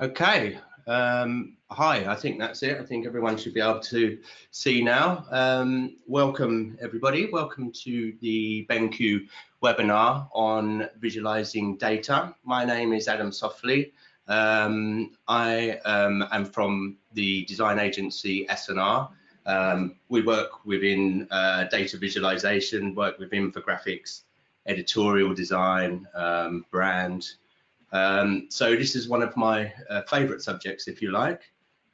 Okay, um, hi, I think that's it. I think everyone should be able to see now. Um, welcome everybody, welcome to the BenQ webinar on visualizing data. My name is Adam Softley. Um, I um, am from the design agency S&R. Um, we work within uh, data visualization, work with infographics, editorial design, um, brand, um, so this is one of my uh, favorite subjects, if you like.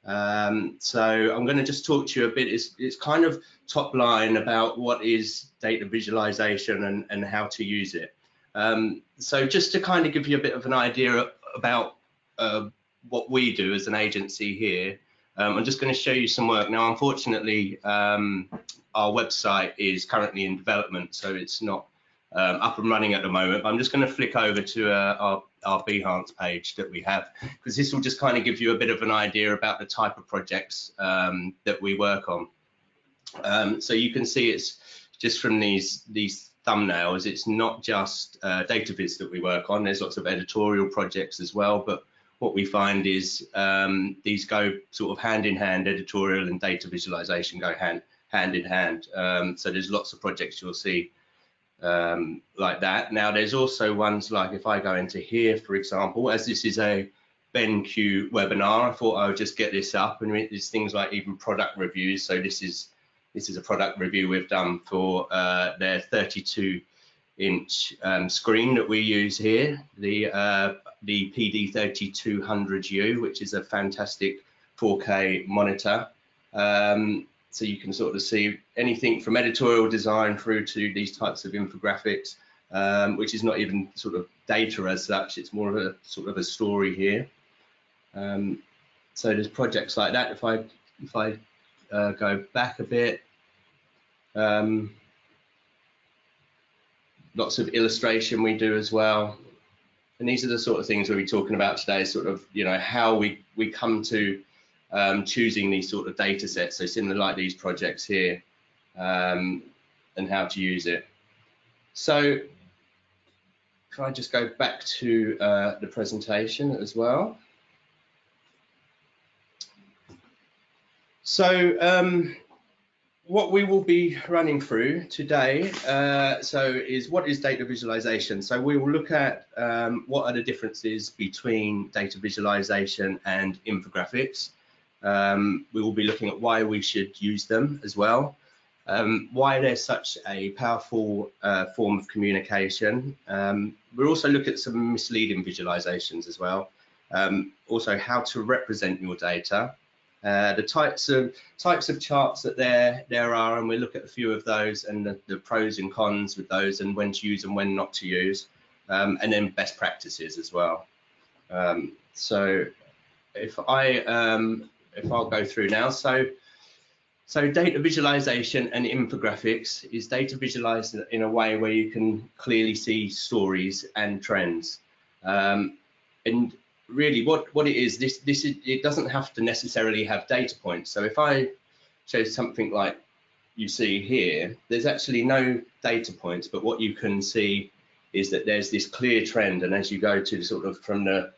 Um, so I'm going to just talk to you a bit. It's, it's kind of top line about what is data visualization and, and how to use it. Um, so just to kind of give you a bit of an idea about uh, what we do as an agency here, um, I'm just going to show you some work. Now, unfortunately, um, our website is currently in development, so it's not um, up and running at the moment. I'm just going to flick over to uh, our, our Behance page that we have, because this will just kind of give you a bit of an idea about the type of projects um, that we work on. Um, so you can see it's just from these these thumbnails, it's not just uh, data viz that we work on. There's lots of editorial projects as well, but what we find is um, these go sort of hand in hand, editorial and data visualization go hand hand in hand. Um, so there's lots of projects you'll see um, like that. Now, there's also ones like if I go into here, for example, as this is a BenQ webinar, I thought I would just get this up and there's things like even product reviews. So this is this is a product review we've done for uh, their 32 inch um, screen that we use here, the uh, the PD3200U, which is a fantastic 4K monitor. Um, so you can sort of see anything from editorial design through to these types of infographics, um, which is not even sort of data as such, it's more of a sort of a story here. Um, so there's projects like that. If I if I uh, go back a bit, um, lots of illustration we do as well. And these are the sort of things we'll be talking about today, sort of, you know, how we, we come to um, choosing these sort of data sets, so similar like these projects here, um, and how to use it. So if I just go back to uh, the presentation as well. So um, what we will be running through today, uh, so is what is data visualization? So we will look at um, what are the differences between data visualization and infographics. Um, we will be looking at why we should use them as well, um, why they're such a powerful uh, form of communication. Um, we'll also look at some misleading visualizations as well. Um, also, how to represent your data, uh, the types of types of charts that there there are, and we'll look at a few of those and the, the pros and cons with those, and when to use and when not to use, um, and then best practices as well. Um, so, if I if I'll go through now. So, so data visualization and infographics is data visualized in a way where you can clearly see stories and trends. Um, and really what, what it is, this, this is, it doesn't have to necessarily have data points. So if I show something like you see here, there's actually no data points, but what you can see is that there's this clear trend. And as you go to sort of from the,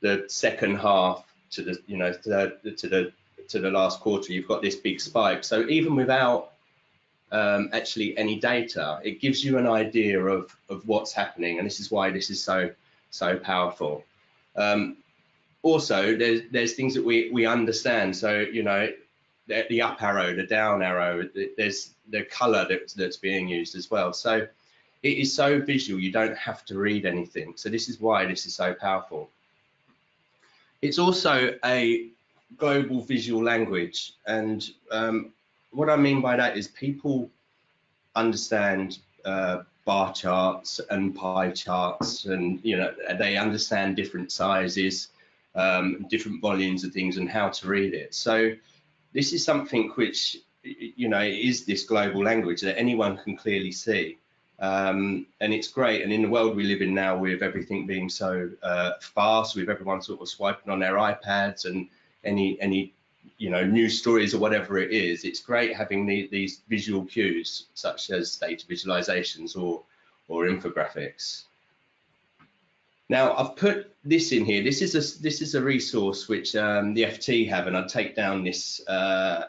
the second half to the you know to the to the to the last quarter, you've got this big spike. So even without um, actually any data, it gives you an idea of of what's happening, and this is why this is so so powerful. Um, also, there's there's things that we we understand. So you know, the, the up arrow, the down arrow, there's the color that, that's being used as well. So it is so visual, you don't have to read anything. So this is why this is so powerful. It's also a global visual language. And um, what I mean by that is people understand uh, bar charts and pie charts and, you know, they understand different sizes, um, different volumes of things and how to read it. So this is something which, you know, is this global language that anyone can clearly see. Um, and it's great. And in the world we live in now, with everything being so uh, fast, with everyone sort of swiping on their iPads and any any you know news stories or whatever it is, it's great having the, these visual cues such as data visualizations or or infographics. Now I've put this in here. This is a this is a resource which um, the FT have, and I'd take down this uh,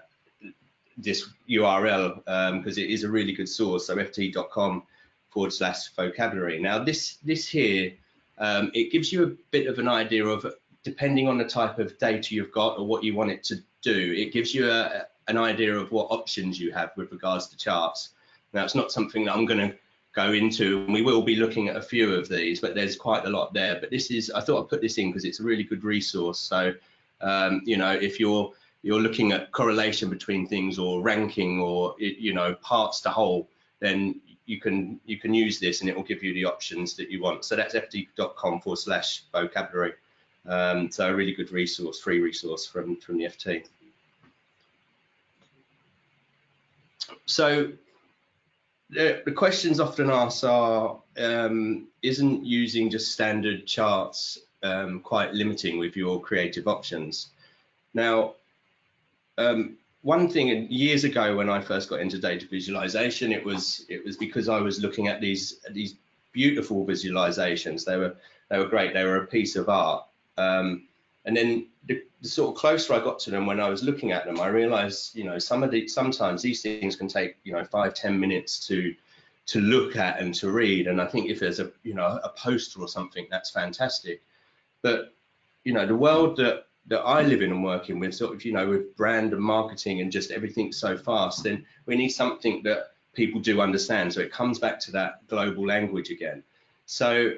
this URL because um, it is a really good source. So ft.com forward slash vocabulary. Now this this here um, it gives you a bit of an idea of depending on the type of data you've got or what you want it to do. It gives you a, an idea of what options you have with regards to charts. Now it's not something that I'm going to go into and we will be looking at a few of these but there's quite a lot there but this is I thought I'd put this in because it's a really good resource so um, you know if you're you're looking at correlation between things or ranking or you know parts to whole then you can you can use this and it will give you the options that you want. So that's ft.com forward slash vocabulary. Um, so a really good resource free resource from from the ft so the, the questions often asked are, um, isn't using just standard charts um, quite limiting with your creative options? Now, um, one thing years ago when I first got into data visualization, it was it was because I was looking at these these beautiful visualizations. They were they were great. They were a piece of art. Um, and then the, the, sort of closer I got to them when I was looking at them, I realized, you know, some of the sometimes these things can take, you know, five ten minutes to to look at and to read. And I think if there's a, you know, a poster or something, that's fantastic. But, you know, the world that that I live in and work in with sort of, you know, with brand and marketing and just everything so fast, then we need something that people do understand. So it comes back to that global language again. So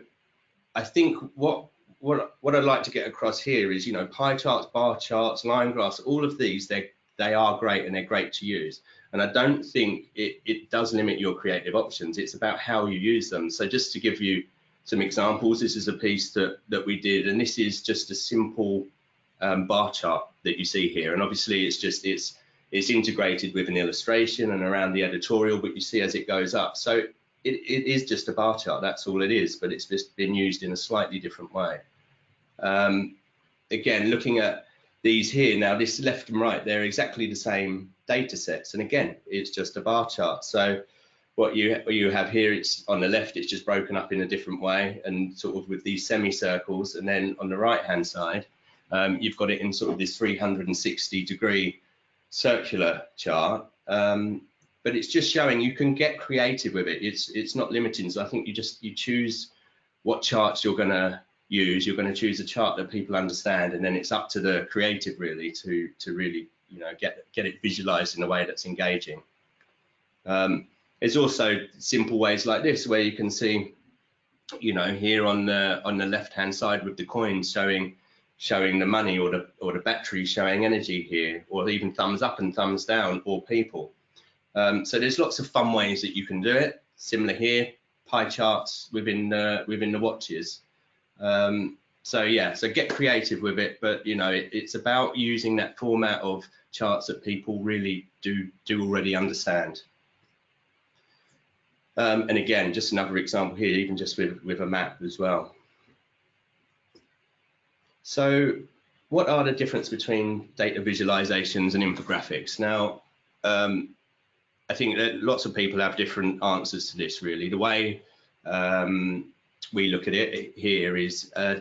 I think what what what I'd like to get across here is, you know, pie charts, bar charts, line graphs, all of these, they they are great and they're great to use. And I don't think it, it does limit your creative options. It's about how you use them. So just to give you some examples, this is a piece that that we did, and this is just a simple um, bar chart that you see here. And obviously, it's just it's it's integrated with an illustration and around the editorial, but you see as it goes up. So it, it is just a bar chart. That's all it is, but it's just been used in a slightly different way. Um, again, looking at these here, now this left and right, they're exactly the same data sets. And again, it's just a bar chart. So what you, what you have here, it's on the left, it's just broken up in a different way and sort of with these semicircles. And then on the right hand side, um, you've got it in sort of this 360 degree circular chart. Um, but it's just showing you can get creative with it. It's it's not limiting. So I think you just you choose what charts you're going to use, you're going to choose a chart that people understand, and then it's up to the creative really to to really you know get get it visualized in a way that's engaging. Um, there's also simple ways like this where you can see, you know, here on the on the left hand side with the coins showing showing the money or the or the battery showing energy here, or even thumbs up and thumbs down or people. Um, so there's lots of fun ways that you can do it. Similar here, pie charts within the within the watches. Um, so yeah, so get creative with it, but you know, it, it's about using that format of charts that people really do do already understand. Um, and again, just another example here, even just with, with a map as well. So what are the difference between data visualizations and infographics? Now, um, I think that lots of people have different answers to this really. The way um, we look at it here is uh,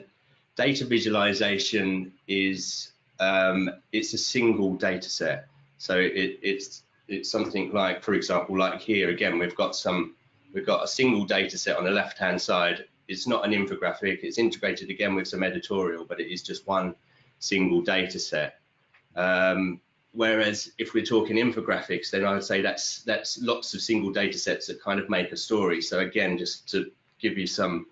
data visualization is um, it's a single data set. So it, it's it's something like, for example, like here again, we've got some we've got a single data set on the left hand side. It's not an infographic. It's integrated again with some editorial, but it is just one single data set. Um, whereas if we're talking infographics, then I would say that's that's lots of single data sets that kind of make a story. So again, just to give you some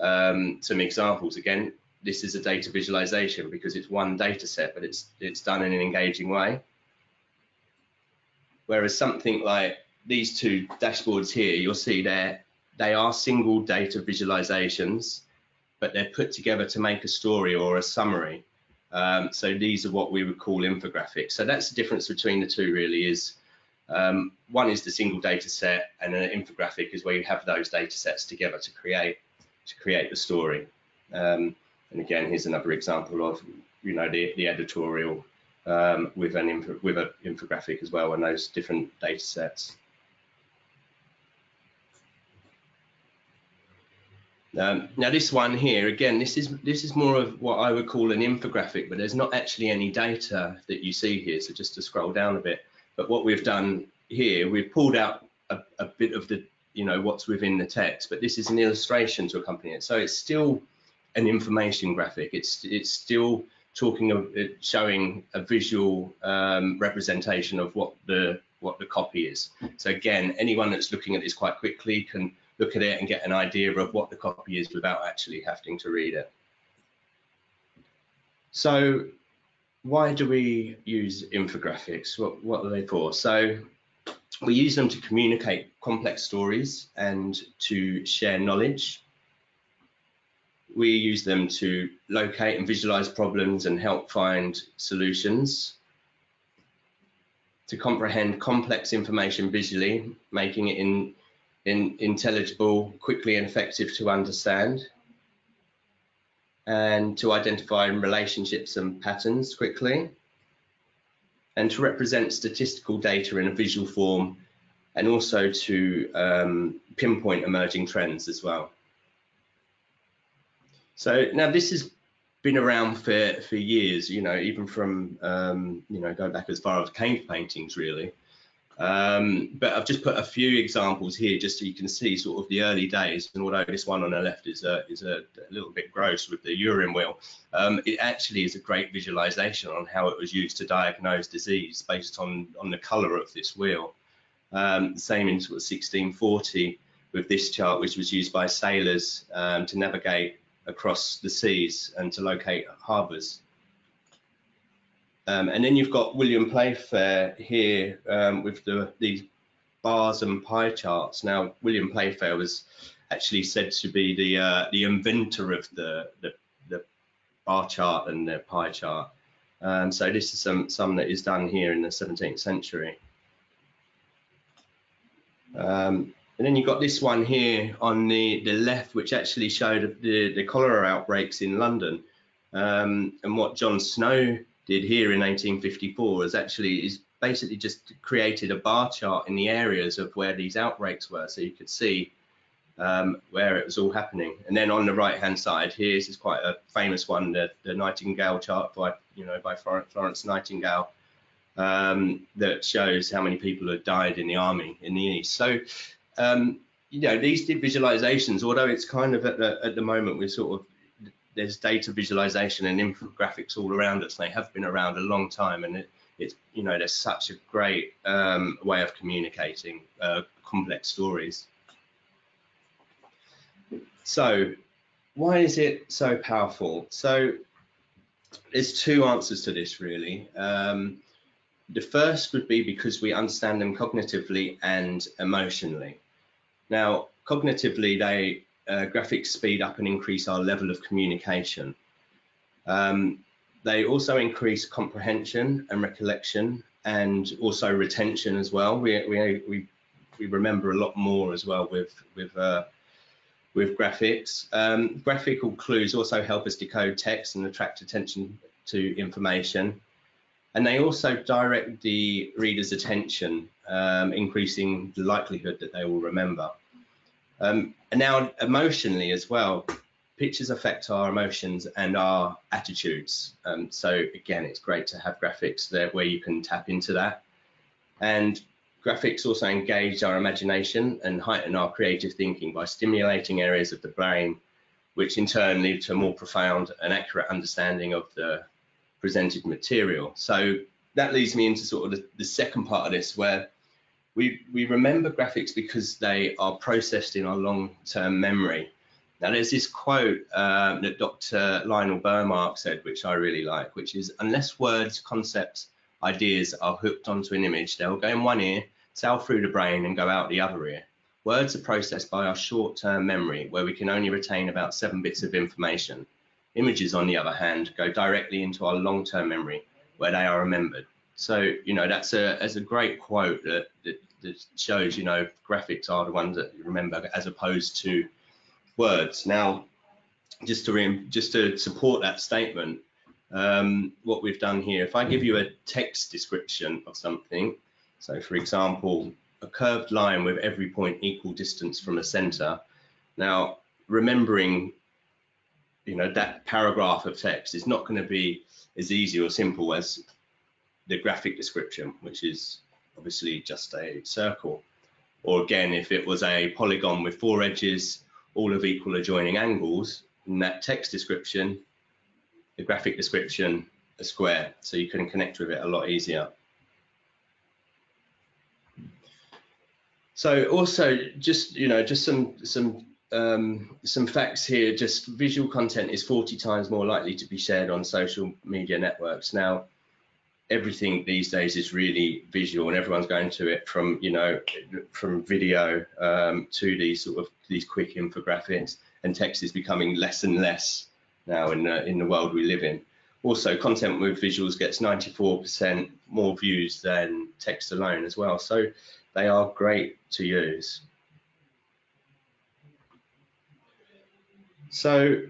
um, some examples. Again, this is a data visualization because it's one data set, but it's it's done in an engaging way. Whereas something like these two dashboards here, you'll see they they are single data visualizations, but they're put together to make a story or a summary. Um, so these are what we would call infographics. So that's the difference between the two really is um, one is the single data set and an infographic is where you have those data sets together to create to create the story. Um, and again, here's another example of you know the, the editorial um, with an with an infographic as well and those different data sets. Um, now this one here, again, this is this is more of what I would call an infographic, but there's not actually any data that you see here. So just to scroll down a bit, but what we've done here, we've pulled out a, a bit of the, you know, what's within the text, but this is an illustration to accompany it. So it's still an information graphic. It's it's still talking of showing a visual um, representation of what the what the copy is. So again, anyone that's looking at this quite quickly can look at it and get an idea of what the copy is without actually having to read it. So why do we use infographics? What, what are they for? So we use them to communicate complex stories and to share knowledge. We use them to locate and visualize problems and help find solutions to comprehend complex information visually, making it in, in, intelligible, quickly and effective to understand, and to identify relationships and patterns quickly, and to represent statistical data in a visual form, and also to um, pinpoint emerging trends as well. So now this has been around for for years. You know, even from um, you know going back as far as cave paintings, really. Um, but I've just put a few examples here just so you can see sort of the early days. And although this one on the left is a, is a, little bit gross with the urine wheel, um, it actually is a great visualization on how it was used to diagnose disease based on, on the color of this wheel. Um, same in sort of 1640 with this chart, which was used by sailors um, to navigate across the seas and to locate harbours. Um, and then you've got William Playfair here um, with the, these bars and pie charts. Now, William Playfair was actually said to be the uh, the inventor of the, the, the bar chart and the pie chart. Um, so this is some some that is done here in the 17th century. Um, and then you've got this one here on the, the left, which actually showed the, the cholera outbreaks in London. Um, and what John Snow did here in 1854 is actually is basically just created a bar chart in the areas of where these outbreaks were, so you could see um, where it was all happening. And then on the right hand side here is is quite a famous one, the, the Nightingale chart by you know by Florence Nightingale, um, that shows how many people had died in the army in the east. So um, you know, these visualizations, although it's kind of at the, at the moment we're sort of there's data visualization and infographics all around us. They have been around a long time, and it, it's you know there's such a great um, way of communicating uh, complex stories. So, why is it so powerful? So, there's two answers to this really. Um, the first would be because we understand them cognitively and emotionally. Now, cognitively, they uh, graphics speed up and increase our level of communication. Um, they also increase comprehension and recollection and also retention as well. We, we, we, we remember a lot more as well with, with, uh, with graphics. Um, graphical clues also help us decode text and attract attention to information. And they also direct the reader's attention, um, increasing the likelihood that they will remember. Um, and now emotionally as well, pictures affect our emotions and our attitudes. Um, so again, it's great to have graphics there where you can tap into that. And graphics also engage our imagination and heighten our creative thinking by stimulating areas of the brain, which in turn lead to a more profound and accurate understanding of the presented material. So that leads me into sort of the, the second part of this where we, we remember graphics because they are processed in our long-term memory. Now, there's this quote um, that Dr. Lynell Burmark said, which I really like, which is, unless words, concepts, ideas are hooked onto an image, they'll go in one ear, sail through the brain and go out the other ear. Words are processed by our short-term memory, where we can only retain about seven bits of information. Images, on the other hand, go directly into our long-term memory, where they are remembered. So, you know, that's a, that's a great quote that, that that shows, you know, graphics are the ones that you remember as opposed to words. Now, just to just to support that statement, um, what we've done here, if I give you a text description of something, so for example, a curved line with every point equal distance from a center. Now, remembering, you know, that paragraph of text is not going to be as easy or simple as the graphic description, which is obviously just a circle. Or again, if it was a polygon with four edges, all of equal adjoining angles, in that text description, the graphic description, a square, so you can connect with it a lot easier. So also just, you know, just some, some, um, some facts here, just visual content is 40 times more likely to be shared on social media networks. Now, everything these days is really visual and everyone's going to it from you know from video um, to these sort of these quick infographics. And text is becoming less and less now in the, in the world we live in. Also content with visuals gets 94% more views than text alone as well. So they are great to use. So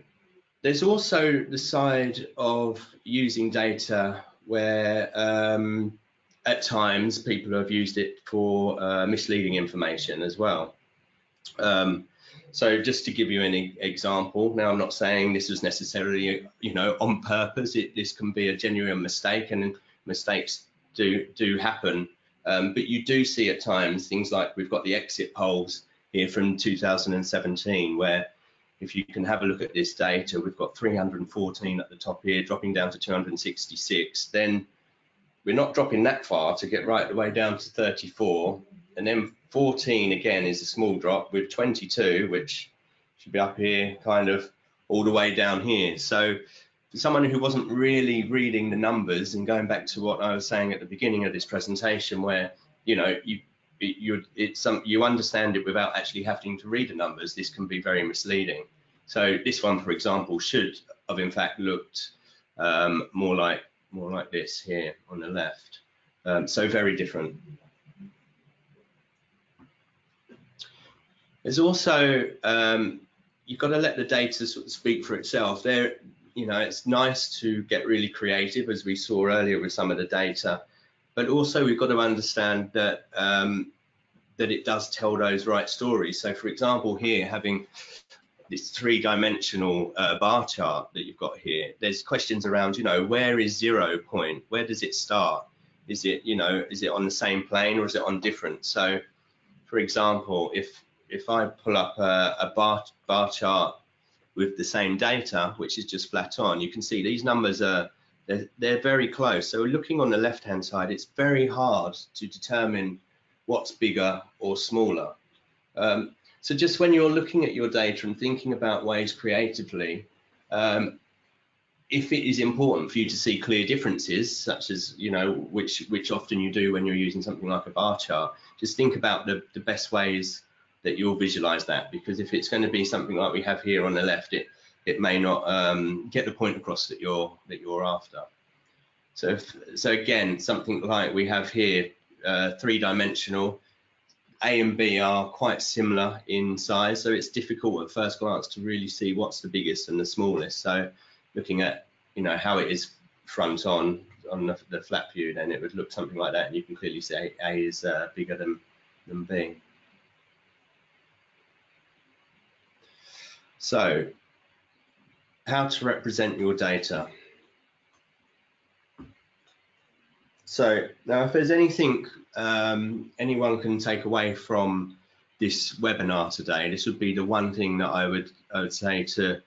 there's also the side of using data where um, at times people have used it for uh, misleading information as well. Um, so just to give you an example, now I'm not saying this was necessarily, you know, on purpose. It, this can be a genuine mistake, and mistakes do do happen. Um, but you do see at times things like we've got the exit polls here from 2017, where if you can have a look at this data, we've got 314 at the top here, dropping down to 266. Then we're not dropping that far to get right the way down to 34. And then 14 again is a small drop with 22, which should be up here kind of all the way down here. So for someone who wasn't really reading the numbers and going back to what I was saying at the beginning of this presentation, where you know you you it's some you understand it without actually having to read the numbers this can be very misleading. So this one for example should have in fact looked um, more like more like this here on the left. Um, so very different. There's also um, you've got to let the data sort of speak for itself. There you know it's nice to get really creative as we saw earlier with some of the data but also we've got to understand that um, that it does tell those right stories. So, for example, here having this three-dimensional uh, bar chart that you've got here, there's questions around, you know, where is zero point? Where does it start? Is it, you know, is it on the same plane or is it on different? So, for example, if if I pull up a, a bar bar chart with the same data, which is just flat on, you can see these numbers are they're, they're very close. So looking on the left-hand side, it's very hard to determine what's bigger or smaller. Um, so just when you're looking at your data and thinking about ways creatively, um, if it is important for you to see clear differences, such as, you know, which which often you do when you're using something like a bar chart, just think about the, the best ways that you'll visualize that. Because if it's going to be something like we have here on the left, it it may not um, get the point across that you're that you're after. So if, so again, something like we have here, uh, three-dimensional. A and B are quite similar in size, so it's difficult at first glance to really see what's the biggest and the smallest. So looking at you know how it is front on on the, the flat view, then it would look something like that, and you can clearly see A is uh, bigger than than B. So how to represent your data. So now if there's anything um, anyone can take away from this webinar today, this would be the one thing that I would I would say to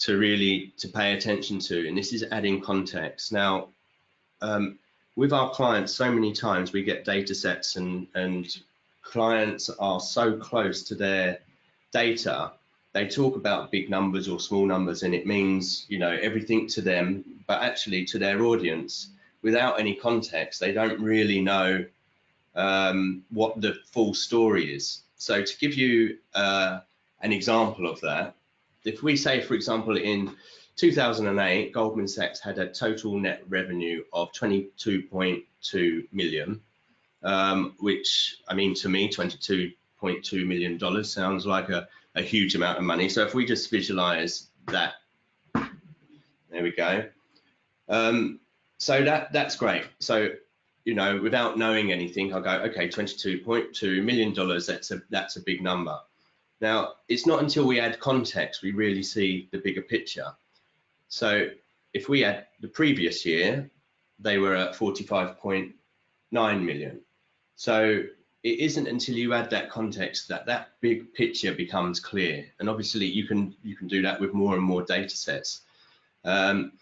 to really to pay attention to, and this is adding context. Now, um, with our clients, so many times we get data sets and and clients are so close to their data they talk about big numbers or small numbers and it means you know everything to them but actually to their audience without any context they don't really know um, what the full story is so to give you uh, an example of that if we say for example in 2008 goldman sachs had a total net revenue of 22.2 million um, which i mean to me 22.2 million dollars sounds like a a huge amount of money. So if we just visualize that, there we go. Um, so that that's great. So you know, without knowing anything, I'll go, okay, 22.2 million dollars. That's a that's a big number. Now, it's not until we add context we really see the bigger picture. So if we add the previous year, they were at 45.9 million. So it isn't until you add that context that that big picture becomes clear. And obviously you can you can do that with more and more data sets. Um,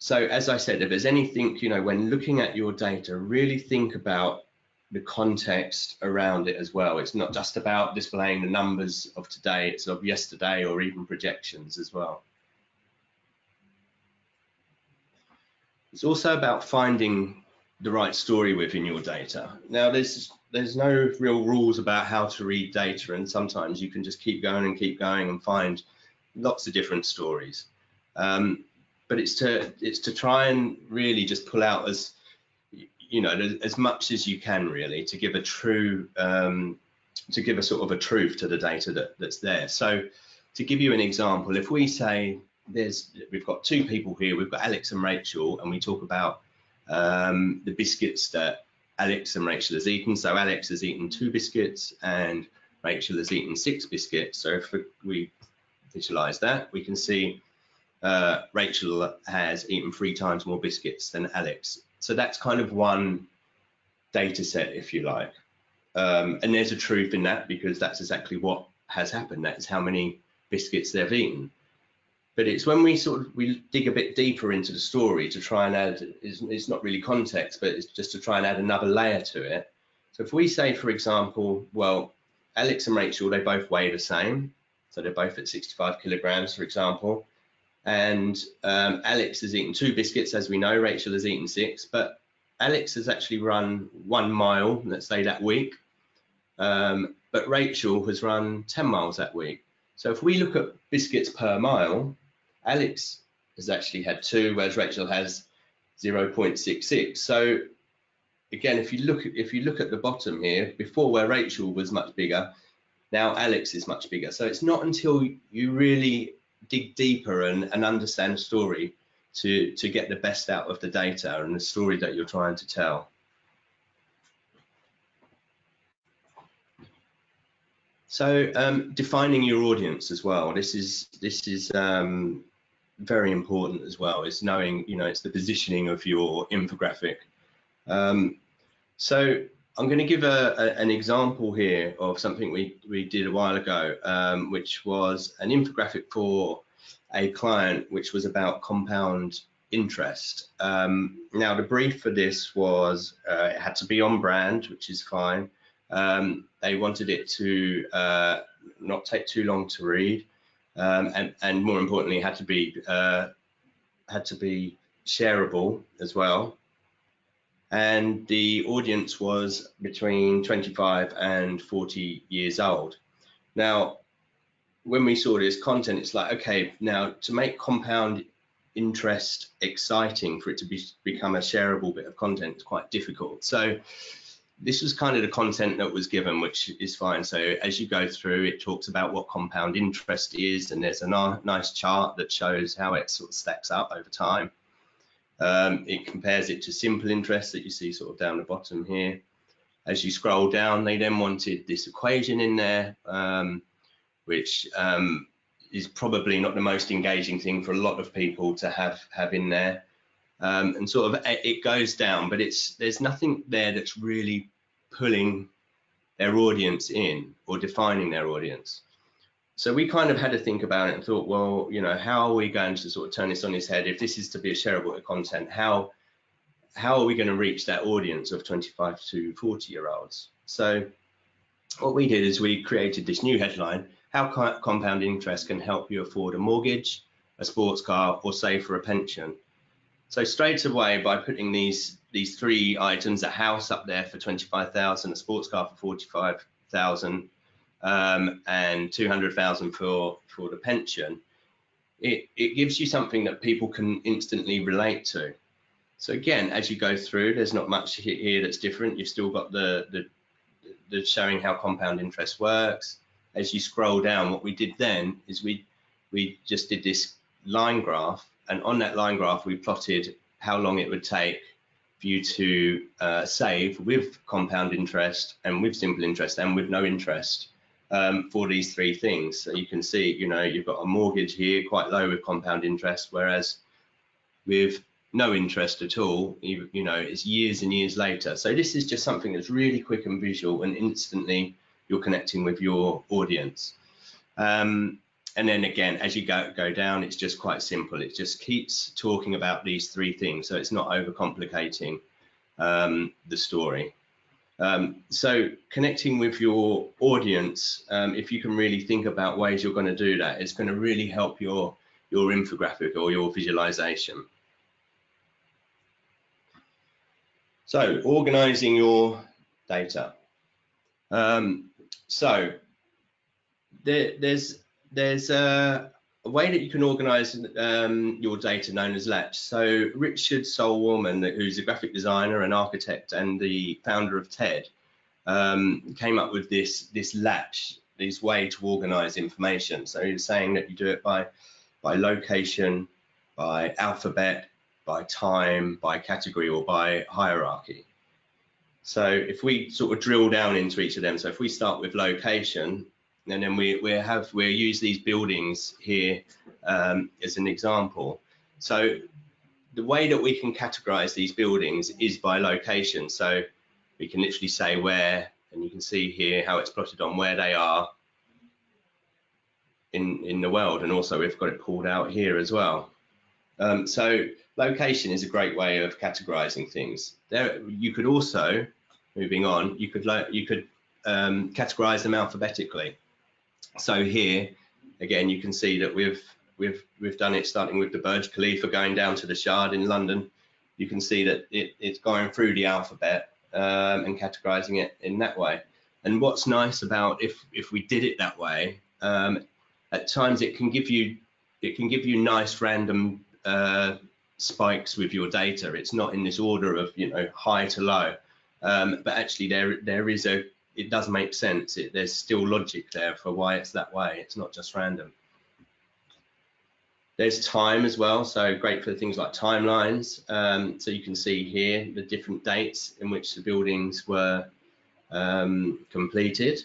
so as I said, if there's anything, you know, when looking at your data, really think about the context around it as well. It's not just about displaying the numbers of today, it's of yesterday or even projections as well. It's also about finding the right story within your data. Now, there's there's no real rules about how to read data, and sometimes you can just keep going and keep going and find lots of different stories. Um, but it's to it's to try and really just pull out as you know as much as you can really to give a true um, to give a sort of a truth to the data that, that's there. So to give you an example, if we say there's we've got two people here, we've got Alex and Rachel, and we talk about um, the biscuits that Alex and Rachel has eaten. So Alex has eaten two biscuits and Rachel has eaten six biscuits. So if we visualize that, we can see uh, Rachel has eaten three times more biscuits than Alex. So that's kind of one data set, if you like. Um, and there's a truth in that because that's exactly what has happened. That's how many biscuits they've eaten. But it's when we sort of we dig a bit deeper into the story to try and add. It's, it's not really context, but it's just to try and add another layer to it. So if we say, for example, well, Alex and Rachel, they both weigh the same. So they're both at 65 kilograms, for example and um, Alex has eaten two biscuits, as we know. Rachel has eaten six, but Alex has actually run one mile, let's say that week, um, but Rachel has run 10 miles that week. So if we look at biscuits per mile, Alex has actually had two, whereas Rachel has 0.66. So again, if you look if you look at the bottom here, before where Rachel was much bigger, now Alex is much bigger. So it's not until you really dig deeper and, and understand story to, to get the best out of the data and the story that you're trying to tell. So um, defining your audience as well. This is this is um, very important as well. Is knowing you know it's the positioning of your infographic. Um, so I'm going to give a, a, an example here of something we, we did a while ago, um, which was an infographic for a client, which was about compound interest. Um, now, the brief for this was uh, it had to be on brand, which is fine. Um, they wanted it to uh, not take too long to read, um, and, and, more importantly, had to be uh, had to be shareable as well and the audience was between 25 and 40 years old. Now, when we saw this content, it's like, okay, now to make compound interest exciting for it to be, become a shareable bit of content is quite difficult. So this was kind of the content that was given, which is fine. So as you go through, it talks about what compound interest is, and there's a nice chart that shows how it sort of stacks up over time. Um, it compares it to simple interest that you see sort of down the bottom here. As you scroll down, they then wanted this equation in there, um, which um, is probably not the most engaging thing for a lot of people to have have in there. Um, and sort of it goes down, but it's there's nothing there that's really pulling their audience in or defining their audience. So we kind of had to think about it and thought, well, you know, how are we going to sort of turn this on its head? If this is to be a shareable content, how how are we going to reach that audience of 25 to 40 year olds? So what we did is we created this new headline, how compound interest can help you afford a mortgage, a sports car, or save for a pension. So straight away, by putting these these three items, a house up there for 25,000, a sports car for 45,000, um, and 200,000 for for the pension, it, it gives you something that people can instantly relate to. So again, as you go through, there's not much here that's different. You've still got the, the, the showing how compound interest works. As you scroll down, what we did then is we we just did this line graph, and on that line graph, we plotted how long it would take for you to uh, save with compound interest and with simple interest and with no interest um, for these three things. So you can see, you know, you've got a mortgage here quite low with compound interest, whereas with no interest at all, you, you know, it's years and years later. So this is just something that's really quick and visual and instantly you're connecting with your audience. Um, and then again, as you go, go down, it's just quite simple. It just keeps talking about these three things. So it's not overcomplicating um, the story. Um, so connecting with your audience, um, if you can really think about ways you're going to do that, it's going to really help your, your infographic or your visualization. So organizing your data. Um, so there, there's there's a, a, way that you can organize um, your data known as Latch. So Richard Saul-Wurman, who's a graphic designer and architect and the founder of TED, um, came up with this this Latch, this way to organize information. So he's saying that you do it by by location, by alphabet, by time, by category, or by hierarchy. So if we sort of drill down into each of them, so if we start with location, and then we, we have we use these buildings here um, as an example. So the way that we can categorize these buildings is by location. So we can literally say where, and you can see here how it's plotted on where they are in, in the world. And also we've got it pulled out here as well. Um, so location is a great way of categorizing things. There, you could also, moving on, you could you could um, categorize them alphabetically. So here, again, you can see that we've we've we've done it starting with the Burj Khalifa going down to the Shard in London. You can see that it, it's going through the alphabet um, and categorizing it in that way. And what's nice about if if we did it that way, um, at times it can give you it can give you nice random uh, spikes with your data. It's not in this order of you know high to low, um, but actually there there is a it does make sense. It, there's still logic there for why it's that way. It's not just random. There's time as well, so great for things like timelines. Um, so you can see here the different dates in which the buildings were um, completed.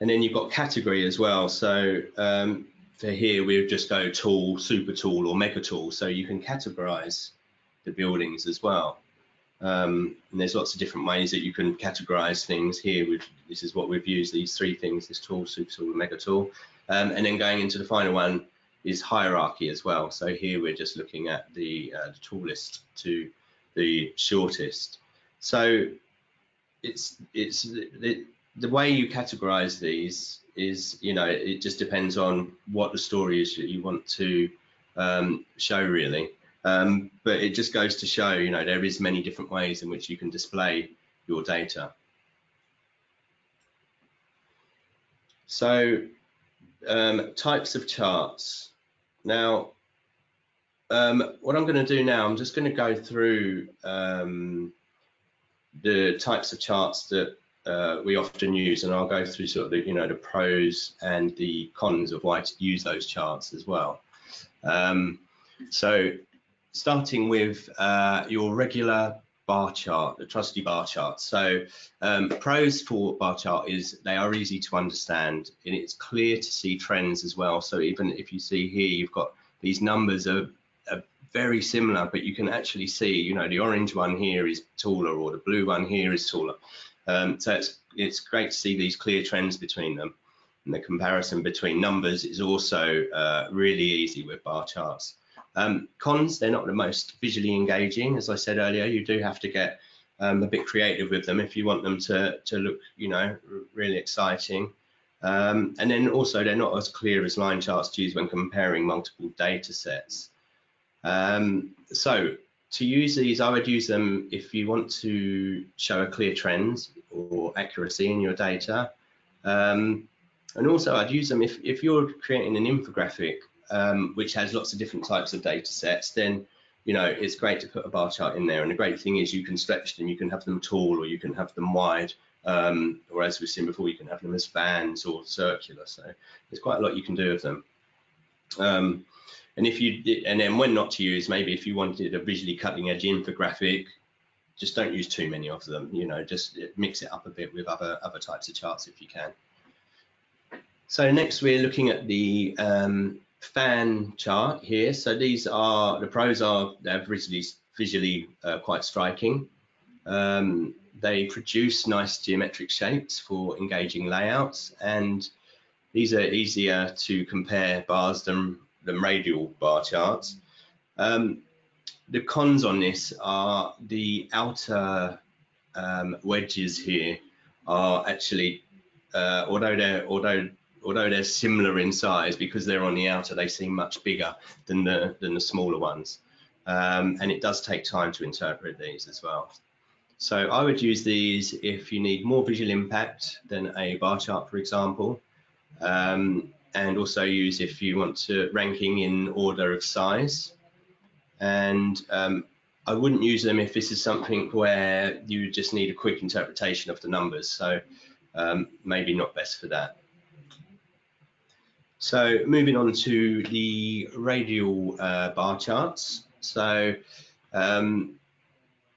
And then you've got category as well. So um, for here, we would just go tall, super tall, or mega tall. So you can categorize the buildings as well. Um, and there's lots of different ways that you can categorize things here. With, this is what we've used, these three things, this tall, super tall, and mega tall. Um, and then going into the final one is hierarchy as well. So here we're just looking at the, uh, the tallest to the shortest. So it's, it's it, the way you categorize these is, you know, it just depends on what the story is that you want to um, show really. Um, but it just goes to show, you know, there is many different ways in which you can display your data. So um, types of charts. Now, um, what I'm going to do now, I'm just going to go through um, the types of charts that uh, we often use, and I'll go through sort of the, you know, the pros and the cons of why to use those charts as well. Um, so starting with uh, your regular bar chart, the trusty bar chart. So um, pros for bar chart is they are easy to understand and it's clear to see trends as well. So even if you see here, you've got these numbers are, are very similar, but you can actually see, you know, the orange one here is taller or the blue one here is taller. Um, so it's, it's great to see these clear trends between them. And the comparison between numbers is also uh, really easy with bar charts. Um, cons, they're not the most visually engaging. As I said earlier, you do have to get um, a bit creative with them if you want them to, to look, you know, really exciting. Um, and then also they're not as clear as line charts to use when comparing multiple data sets. Um, so to use these, I would use them if you want to show a clear trend or accuracy in your data. Um, and also I'd use them if, if you're creating an infographic um, which has lots of different types of data sets, then you know it's great to put a bar chart in there. And the great thing is you can stretch them, you can have them tall or you can have them wide, um, or as we've seen before, you can have them as fans or circular. So there's quite a lot you can do with them. Um, and if you and then when not to use, maybe if you wanted a visually cutting edge infographic just don't use too many of them. You know, just mix it up a bit with other other types of charts if you can. So next we're looking at the um, fan chart here. So these are the pros are they're visually visually uh, quite striking. Um, they produce nice geometric shapes for engaging layouts, and these are easier to compare bars than than radial bar charts. Um, the cons on this are the outer um, wedges here are actually, uh, although they're although although they're similar in size because they're on the outer, they seem much bigger than the than the smaller ones, um, and it does take time to interpret these as well. So I would use these if you need more visual impact than a bar chart, for example, um, and also use if you want to ranking in order of size and um, I wouldn't use them if this is something where you just need a quick interpretation of the numbers. So um, maybe not best for that. So moving on to the radial uh, bar charts. So um,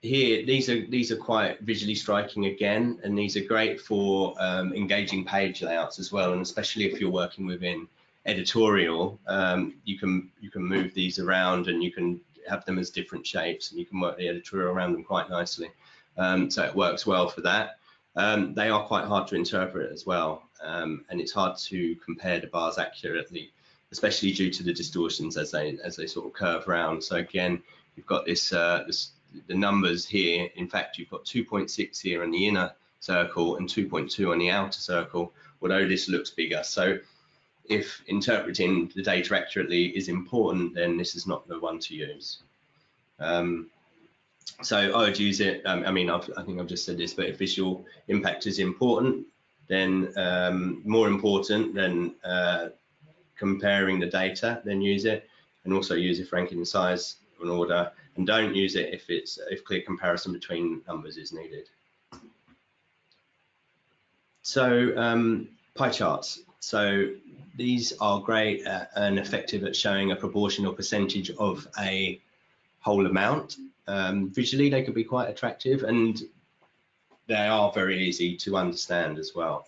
here, these are these are quite visually striking again, and these are great for um, engaging page layouts as well, and especially if you're working within editorial, um, you can you can move these around and you can have them as different shapes and you can work the editorial around them quite nicely. Um, so it works well for that. Um, they are quite hard to interpret as well, um, and it's hard to compare the bars accurately, especially due to the distortions as they as they sort of curve around. So again, you've got this, uh, this the numbers here. In fact, you've got 2.6 here in the inner circle and 2.2 on the outer circle, although this looks bigger. So if interpreting the data accurately is important, then this is not the one to use. Um, so I would use it, um, I mean, I've, i think I've just said this, but if visual impact is important, then um, more important than uh, comparing the data, then use it, and also use it for ranking size and order, and don't use it if it's if clear comparison between numbers is needed. So um, pie charts. So these are great and effective at showing a proportion or percentage of a whole amount. Um, visually, they can be quite attractive and they are very easy to understand as well.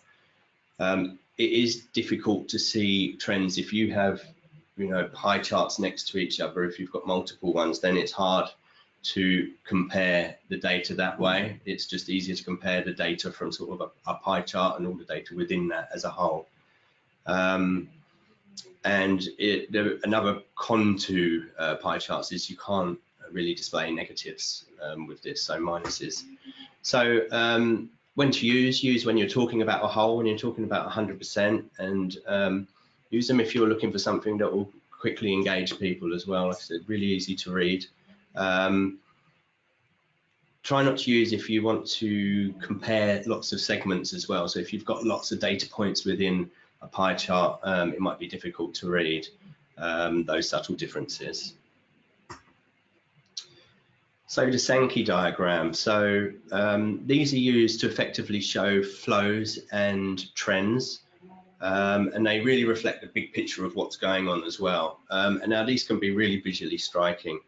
Um, it is difficult to see trends if you have, you know, pie charts next to each other. If you've got multiple ones, then it's hard to compare the data that way. It's just easier to compare the data from sort of a, a pie chart and all the data within that as a whole. Um, and it, the, another con to uh, pie charts is you can't really display negatives um, with this, so minuses. So um, when to use, use when you're talking about a whole, when you're talking about 100%, and um, use them if you're looking for something that will quickly engage people as well. Like I said, really easy to read. Um, try not to use if you want to compare lots of segments as well. So if you've got lots of data points within a pie chart, um, it might be difficult to read um, those subtle differences. So the Sankey diagram. So um, these are used to effectively show flows and trends. Um, and they really reflect the big picture of what's going on as well. Um, and now these can be really visually striking,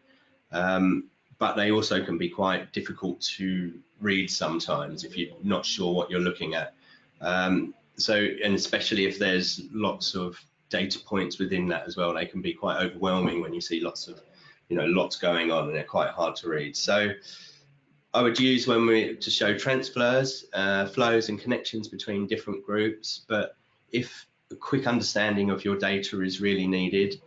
um, but they also can be quite difficult to read sometimes if you're not sure what you're looking at. Um, so and especially if there's lots of data points within that as well they can be quite overwhelming when you see lots of you know lots going on and they're quite hard to read so I would use when we to show transfers, uh, flows and connections between different groups. But if a quick understanding of your data is really needed,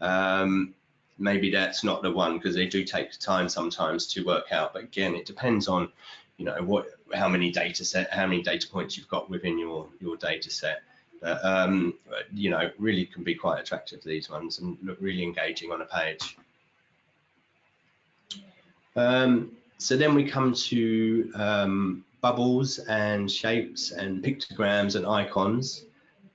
um, maybe that's not the one because they do take time sometimes to work out. But again, it depends on you know what how many data set how many data points you've got within your your data set but um, you know really can be quite attractive to these ones and look really engaging on a page um, so then we come to um, bubbles and shapes and pictograms and icons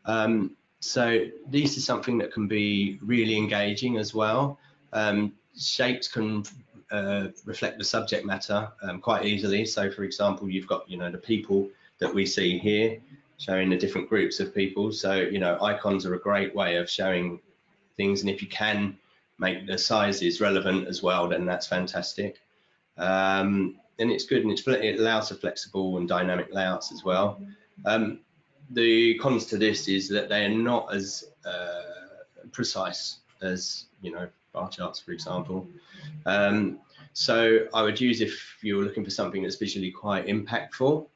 um, so these are something that can be really engaging as well um, shapes can uh, reflect the subject matter um, quite easily. So, for example, you've got you know the people that we see here showing the different groups of people. So, you know, icons are a great way of showing things, and if you can make the sizes relevant as well, then that's fantastic. Um, and it's good and it's it allows for flexible and dynamic layouts as well. Um, the cons to this is that they are not as uh, precise as you know bar charts, for example. Um, so I would use if you were looking for something that's visually quite impactful,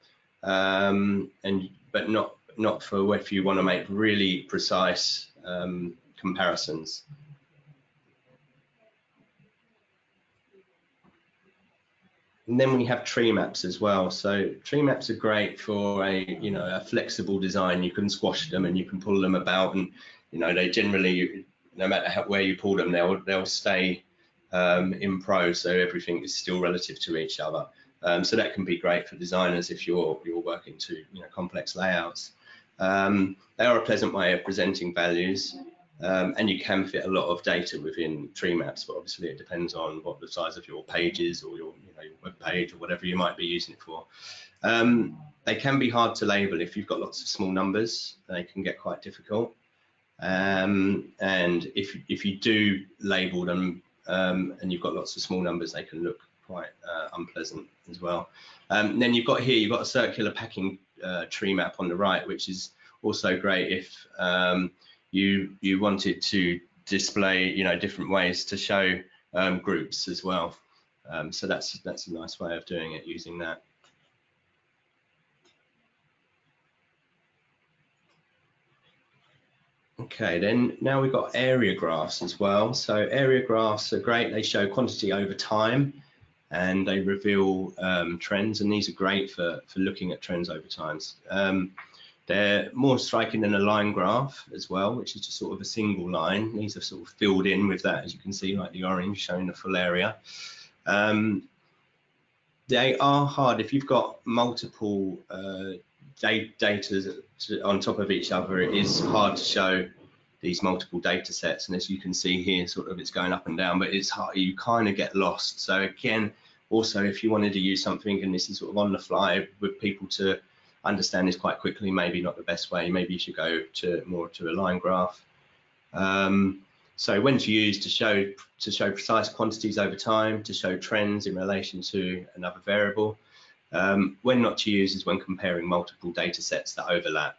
um, and but not not for if you want to make really precise um, comparisons. And then we have tree maps as well. So tree maps are great for a you know a flexible design. You can squash them and you can pull them about, and you know they generally, no matter how, where you pull them, they'll they'll stay um, in prose, so everything is still relative to each other. Um, so that can be great for designers if you're you're working to you know complex layouts. Um, they are a pleasant way of presenting values. Um, and you can fit a lot of data within tree maps, but obviously it depends on what the size of your page is or your, you know, your web page or whatever you might be using it for. Um, they can be hard to label if you've got lots of small numbers. They can get quite difficult. Um, and if if you do label them um, and you've got lots of small numbers, they can look quite uh, unpleasant as well. Um, then you've got here, you've got a circular packing uh, tree map on the right, which is also great if um, you you wanted to display you know different ways to show um, groups as well. Um, so that's that's a nice way of doing it using that. Okay, then now we've got area graphs as well. So area graphs are great. They show quantity over time and they reveal um, trends and these are great for, for looking at trends over times. Um, they're more striking than a line graph as well, which is just sort of a single line. These are sort of filled in with that, as you can see, like the orange showing the full area. Um, they are hard if you've got multiple uh, data on top of each other. It is hard to show these multiple data sets, and as you can see here, sort of it's going up and down, but it's hard. You kind of get lost. So again, also if you wanted to use something, and this is sort of on the fly with people to understand this quite quickly, maybe not the best way. Maybe you should go to more to a line graph. Um, so when to use to show to show precise quantities over time, to show trends in relation to another variable. Um, when not to use is when comparing multiple data sets that overlap.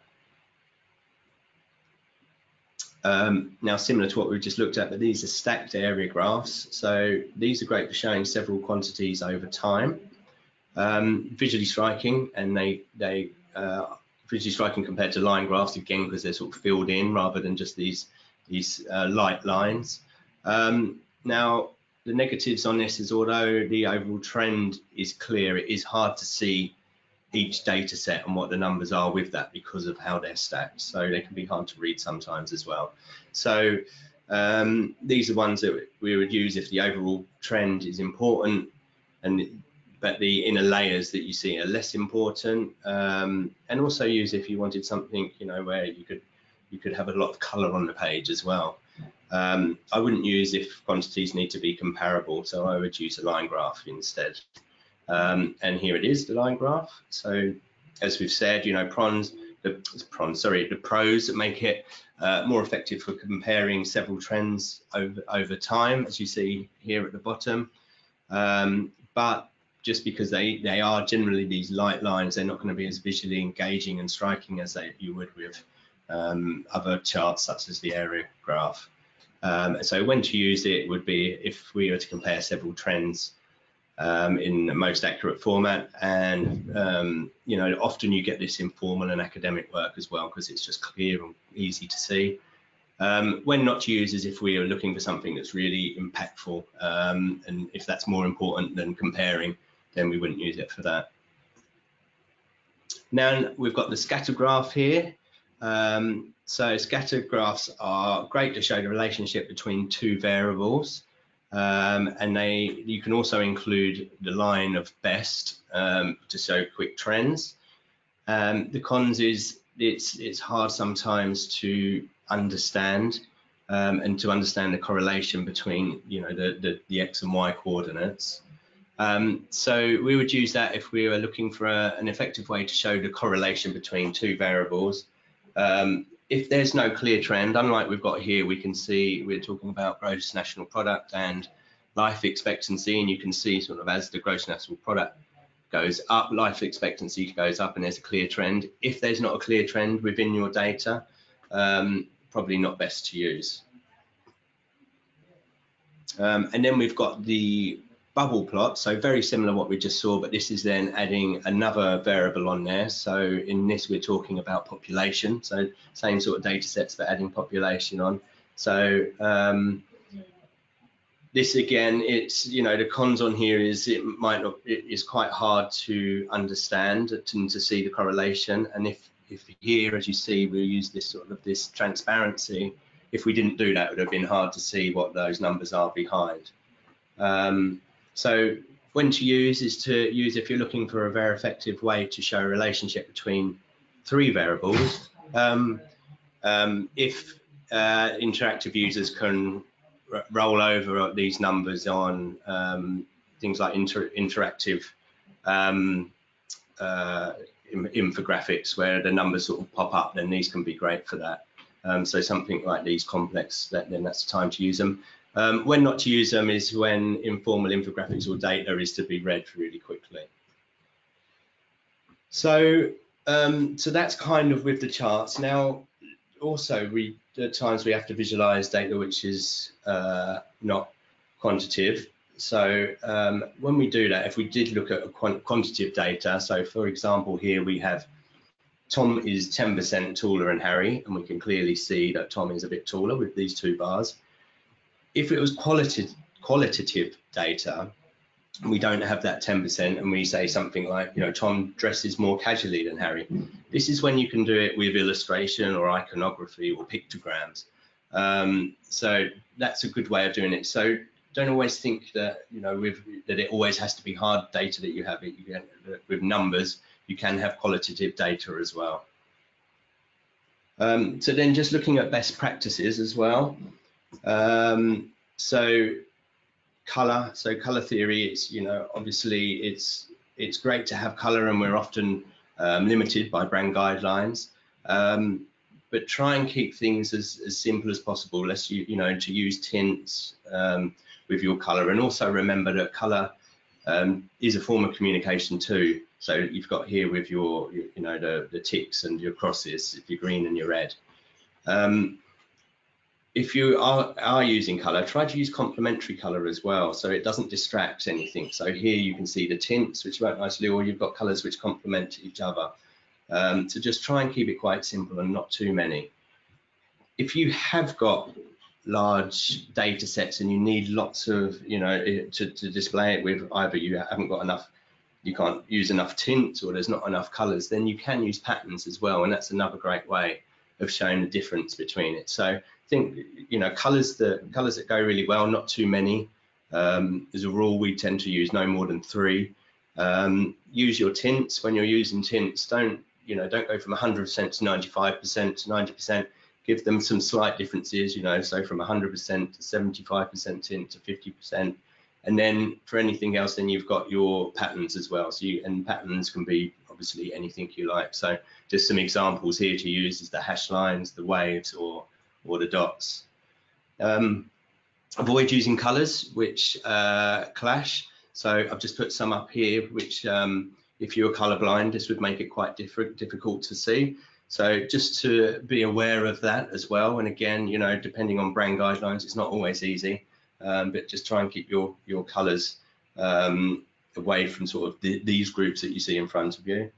Um, now, similar to what we've just looked at, but these are stacked area graphs. So these are great for showing several quantities over time. Um, visually striking, and they they uh, visually striking compared to line graphs again because they're sort of filled in rather than just these these uh, light lines. Um, now, the negatives on this is although the overall trend is clear, it is hard to see each data set and what the numbers are with that because of how they're stacked. So they can be hard to read sometimes as well. So um, these are ones that we would use if the overall trend is important and but the inner layers that you see are less important um, and also use if you wanted something you know where you could you could have a lot of color on the page as well. Um, I wouldn't use if quantities need to be comparable so I would use a line graph instead. Um, and here it is the line graph. So as we've said you know prawns the prawns sorry the pros that make it uh, more effective for comparing several trends over over time as you see here at the bottom. Um, but just because they, they are generally these light lines, they're not going to be as visually engaging and striking as they, you would with um, other charts such as the area graph. Um, so when to use it would be if we were to compare several trends um, in the most accurate format. And, um, you know, often you get this in formal and academic work as well because it's just clear and easy to see. Um, when not to use is if we are looking for something that's really impactful um, and if that's more important than comparing then we wouldn't use it for that. Now we've got the scatter graph here. Um, so scatter graphs are great to show the relationship between two variables. Um, and they you can also include the line of best um, to show quick trends. Um, the cons is it's it's hard sometimes to understand um, and to understand the correlation between you know the, the, the x and y coordinates. Um, so we would use that if we were looking for a, an effective way to show the correlation between two variables. Um, if there's no clear trend, unlike we've got here, we can see we're talking about gross national product and life expectancy, and you can see sort of as the gross national product goes up, life expectancy goes up and there's a clear trend. If there's not a clear trend within your data, um, probably not best to use. Um, and then we've got the bubble plot, so very similar what we just saw, but this is then adding another variable on there. So in this, we're talking about population, so same sort of data sets, but adding population on. So um, this again, it's, you know, the cons on here is it might not, it is quite hard to understand and to see the correlation. And if, if here, as you see, we use this sort of this transparency, if we didn't do that, it would have been hard to see what those numbers are behind. Um, so when to use is to use if you're looking for a very effective way to show a relationship between three variables. Um, um, if uh, interactive users can roll over these numbers on um, things like inter interactive um, uh, infographics where the numbers sort of pop up, then these can be great for that. Um, so something like these complex, then that's the time to use them. Um, when not to use them is when informal infographics or data is to be read really quickly. So, um, so that's kind of with the charts. Now, also we at times we have to visualize data which is uh, not quantitative. So um, when we do that, if we did look at quant quantitative data, so for example, here we have Tom is 10% taller than Harry, and we can clearly see that Tom is a bit taller with these two bars if it was qualitative, qualitative data, we don't have that 10% and we say something like, you know, Tom dresses more casually than Harry. This is when you can do it with illustration or iconography or pictograms. Um, so that's a good way of doing it. So don't always think that, you know, with, that it always has to be hard data that you have. It, you can, with numbers, you can have qualitative data as well. Um, so then just looking at best practices as well. Um, so color, so color theory, is, you know, obviously it's, it's great to have color and we're often um, limited by brand guidelines. Um, but try and keep things as, as simple as possible. Let's you, you know to use tints um, with your color, and also remember that color um, is a form of communication too. So you've got here with your you know the the ticks and your crosses, your green and your red. Um, if you are, are using color, try to use complementary color as well, so it doesn't distract anything. So here you can see the tints, which work nicely, or you've got colors which complement each other. Um, so just try and keep it quite simple and not too many. If you have got large data sets and you need lots of, you know, to, to display it with either you haven't got enough, you can't use enough tints or there's not enough colors, then you can use patterns as well. And that's another great way of shown the difference between it. So I think you know colors that colors that go really well, not too many. Um, as a rule, we tend to use no more than three. Um, use your tints when you're using tints. Don't you know? Don't go from 100% to 95% to 90%. Give them some slight differences. You know, so from 100% to 75% tint to 50%. And then for anything else, then you've got your patterns as well. So you and patterns can be obviously anything you like. So just some examples here to use is the hash lines, the waves, or or the dots. Um, avoid using colors which uh, clash. So I've just put some up here, which um, if you're colorblind, this would make it quite different, difficult to see. So just to be aware of that as well. And again, you know, depending on brand guidelines, it's not always easy, um, but just try and keep your, your colors um, away from sort of the, these groups that you see in front of you.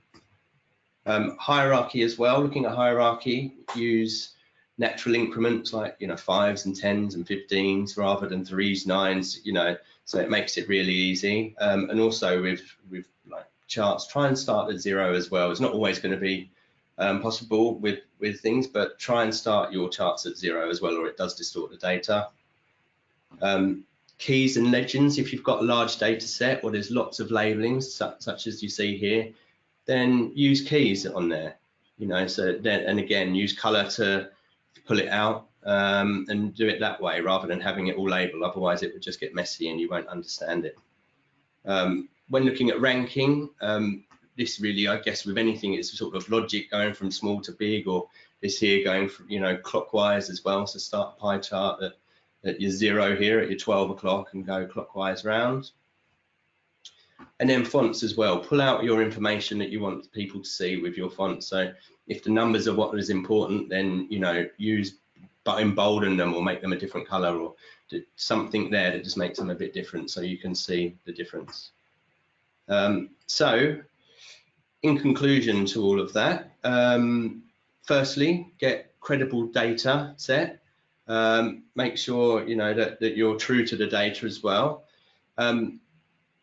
Um, hierarchy as well, looking at hierarchy, use natural increments like you know fives and tens and 15s rather than threes nines you know so it makes it really easy. Um, and also with with like charts try and start at zero as well. It's not always going to be um, possible with with things but try and start your charts at zero as well or it does distort the data. Um, keys and legends if you've got a large data set or there's lots of labelings such, such as you see here then use keys on there you know so then and again use color to pull it out um, and do it that way rather than having it all labeled. Otherwise, it would just get messy and you won't understand it. Um, when looking at ranking, um, this really, I guess, with anything, it's sort of logic going from small to big, or this here going from, you know, clockwise as well. So start pie chart at, at your zero here at your 12 o'clock and go clockwise round. and then fonts as well. Pull out your information that you want people to see with your font. So if the numbers are what is important, then you know use but embolden them or make them a different color or something there that just makes them a bit different so you can see the difference. Um, so in conclusion to all of that, um, firstly, get credible data set. Um, make sure you know that, that you're true to the data as well. Um,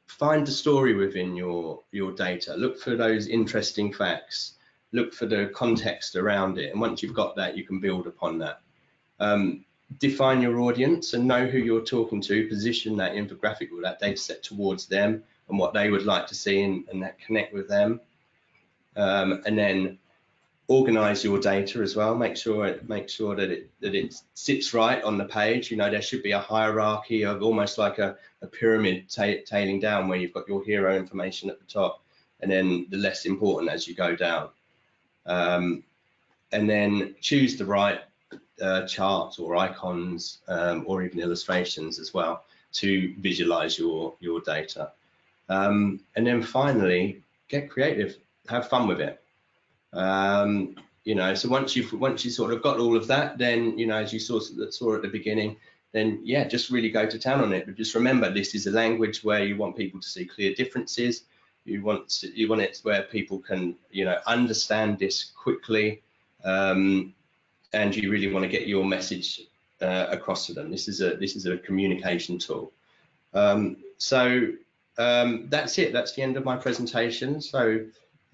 find the story within your your data. Look for those interesting facts. Look for the context around it, and once you've got that, you can build upon that. Um, define your audience and know who you're talking to. Position that infographic or that data set towards them and what they would like to see, and, and that connect with them. Um, and then organize your data as well. Make sure it make sure that it that it sits right on the page. You know there should be a hierarchy of almost like a, a pyramid tailing down where you've got your hero information at the top and then the less important as you go down. Um, and then choose the right uh, charts or icons um, or even illustrations as well to visualize your your data. Um, and then finally get creative. Have fun with it um, you know, so once you've once you sort of got all of that, then you know, as you saw saw at the beginning, then yeah, just really go to town on it. But just remember, this is a language where you want people to see clear differences. You want to, you want it where people can you know understand this quickly, um, and you really want to get your message uh, across to them. This is a this is a communication tool. Um, so um, that's it. That's the end of my presentation. So.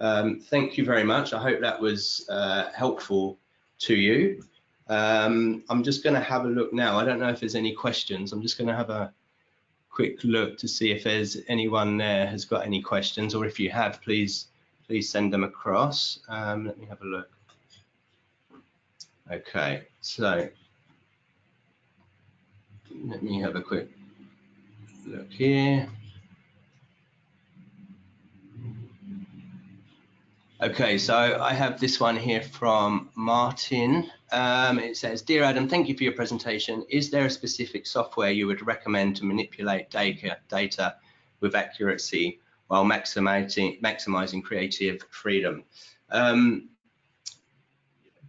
Um, thank you very much. I hope that was uh, helpful to you. Um, I'm just going to have a look now. I don't know if there's any questions. I'm just going to have a quick look to see if there's anyone there has got any questions, or if you have, please please send them across. Um, let me have a look. Okay, so let me have a quick look here. Okay, so I have this one here from Martin. Um, it says, Dear Adam, thank you for your presentation. Is there a specific software you would recommend to manipulate data, data with accuracy while maximizing, maximizing creative freedom? Um,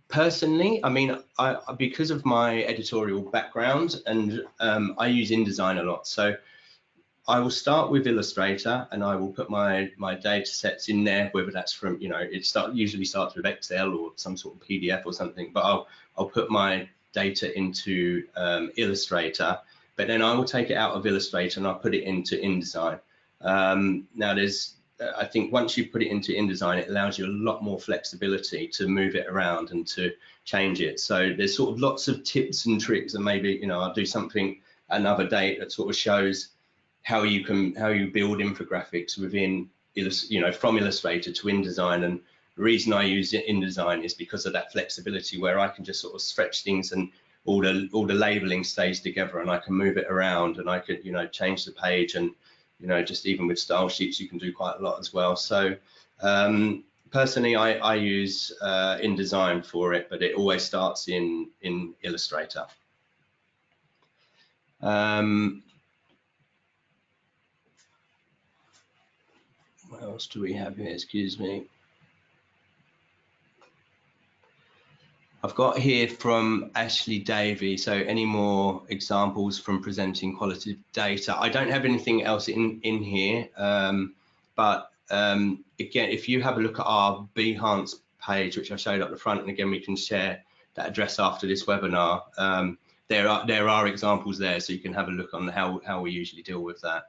personally, I mean, I, because of my editorial background and um, I use InDesign a lot, so I will start with Illustrator and I will put my my data sets in there, whether that's from, you know, it start usually starts with Excel or some sort of PDF or something, but I'll I'll put my data into um, Illustrator, but then I will take it out of Illustrator and I'll put it into InDesign. Um, now there's, I think once you put it into InDesign, it allows you a lot more flexibility to move it around and to change it. So there's sort of lots of tips and tricks and maybe, you know, I'll do something another day that sort of shows how you can how you build infographics within you know from Illustrator to InDesign. And the reason I use InDesign is because of that flexibility where I can just sort of stretch things and all the all the labeling stays together and I can move it around and I could you know change the page and you know just even with style sheets you can do quite a lot as well. So um, personally I, I use uh, InDesign for it but it always starts in in Illustrator. Um, what else do we have here? Excuse me. I've got here from Ashley Davey. So any more examples from presenting qualitative data? I don't have anything else in, in here, um, but um, again, if you have a look at our Behance page, which I showed up the front, and again, we can share that address after this webinar. Um, there are there are examples there, so you can have a look on how, how we usually deal with that.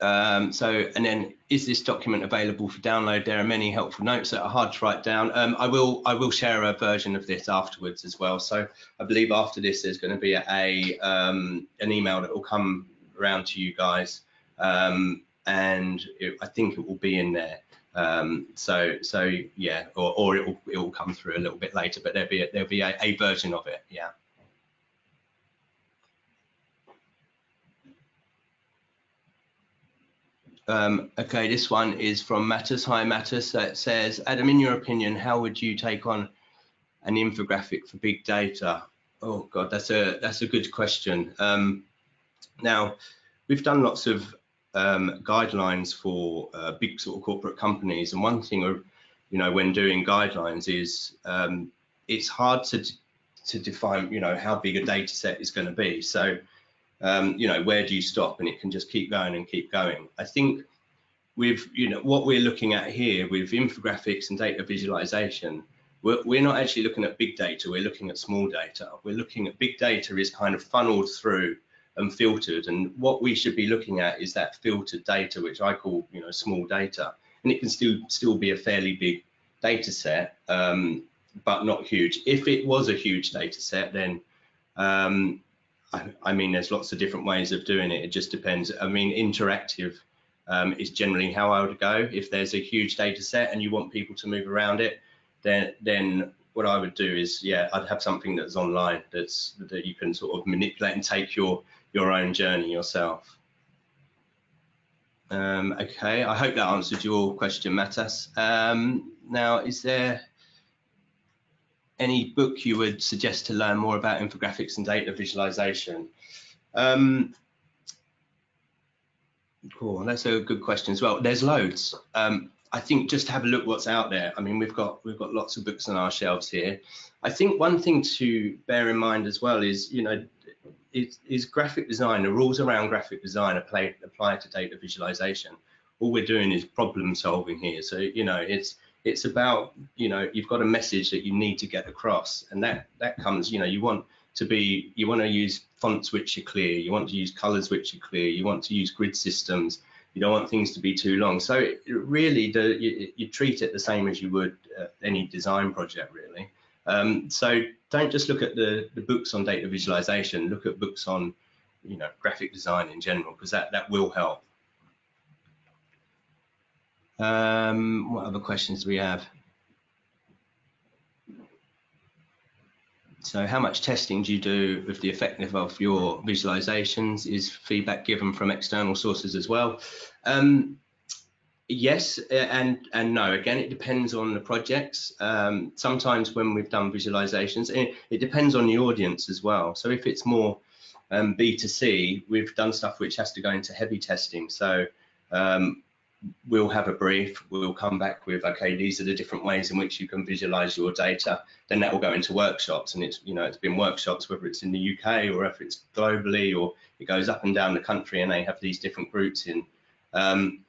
Um, so, and then is this document available for download? There are many helpful notes that are hard to write down. Um, I will I will share a version of this afterwards as well. So I believe after this there's going to be a um, an email that will come around to you guys, um, and it, I think it will be in there. Um, so so yeah, or, or it will it will come through a little bit later, but there'll be a, there'll be a, a version of it. Yeah. Um, okay, this one is from Mattis. Hi, Mattis. That says, Adam, in your opinion, how would you take on an infographic for big data? Oh God, that's a that's a good question. Um, Now, we've done lots of um, guidelines for uh, big sort of corporate companies, and one thing, you know, when doing guidelines is um, it's hard to to define, you know, how big a data set is going to be. So, um, you know, where do you stop? And it can just keep going and keep going. I think with, you know, what we're looking at here with infographics and data visualization, we're, we're not actually looking at big data, we're looking at small data. We're looking at big data is kind of funneled through and filtered. And what we should be looking at is that filtered data, which I call, you know, small data. And it can still still be a fairly big data set. Um, but not huge. If it was a huge data set, then um, I, mean, there's lots of different ways of doing it. It just depends. I mean, interactive um, is generally how I would go. If there's a huge data set and you want people to move around it, then then what I would do is, yeah, I'd have something that's online that's that you can sort of manipulate and take your your own journey yourself. Um, okay, I hope that answered your question, Matas. Um, now, is there any book you would suggest to learn more about infographics and data visualization? Um, cool, that's a good question as well. There's loads. Um, I think just have a look what's out there. I mean, we've got we've got lots of books on our shelves here. I think one thing to bear in mind as well is, you know, is, is graphic design, the rules around graphic design apply, apply to data visualization. All we're doing is problem solving here. So, you know, it's it's about you know you've got a message that you need to get across and that that comes you know you want to be you want to use fonts which are clear you want to use colors which are clear you want to use grid systems you don't want things to be too long. So it, really the, you, you, treat it the same as you would uh, any design project really. Um, so don't just look at the, the books on data visualization look at books on you know graphic design in general because that that will help um, what other questions do we have? So how much testing do you do with the effectiveness of your visualizations? Is feedback given from external sources as well? Um, yes and and no. Again, it depends on the projects. Um, sometimes when we've done visualizations, it, it, depends on the audience as well. So if it's more um, B2C, we've done stuff which has to go into heavy testing. So um, we'll have a brief, we'll come back with, okay, these are the different ways in which you can visualize your data. Then that will go into workshops and it's, you know, it's been workshops, whether it's in the UK or if it's globally or it goes up and down the country and they have these different groups in. Um,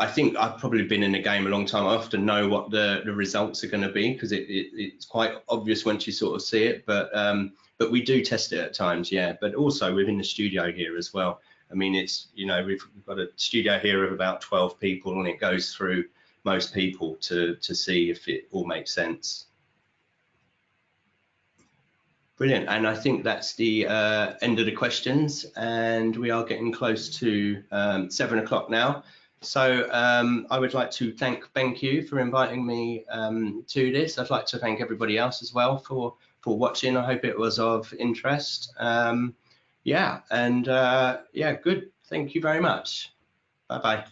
I think I've probably been in the game a long time. I often know what the, the results are going to be because it, it, it's quite obvious once you sort of see it. But um, but we do test it at times, yeah. But also within the studio here as well. I mean, it's, you know, we've, we've got a studio here of about 12 people and it goes through most people to, to see if it all makes sense. Brilliant. And I think that's the uh, end of the questions. And we are getting close to um, seven o'clock now. So um, I would like to thank BenQ for inviting me um, to this. I'd like to thank everybody else as well for, for watching. I hope it was of interest. Um, yeah, and uh, yeah, good. Thank you very much. Bye bye.